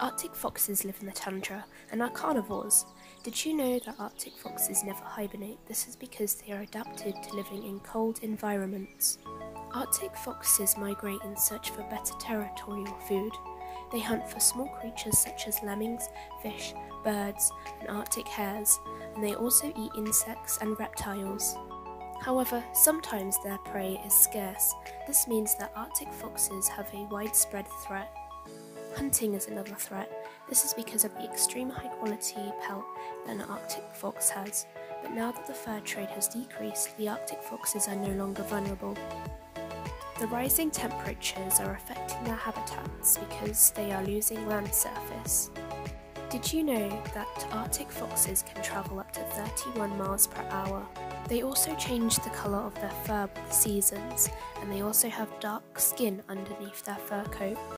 Arctic foxes live in the tundra and are carnivores. Did you know that Arctic foxes never hibernate? This is because they are adapted to living in cold environments. Arctic foxes migrate in search for better territorial food. They hunt for small creatures such as lemmings, fish, birds, and Arctic hares, and they also eat insects and reptiles. However, sometimes their prey is scarce. This means that Arctic foxes have a widespread threat. Hunting is another threat. This is because of the extreme high quality pelt that an Arctic fox has. But now that the fur trade has decreased, the Arctic foxes are no longer vulnerable. The rising temperatures are affecting their habitats because they are losing land surface. Did you know that Arctic foxes can travel up to 31 miles per hour? They also change the colour of their fur with the seasons, and they also have dark skin underneath their fur coat.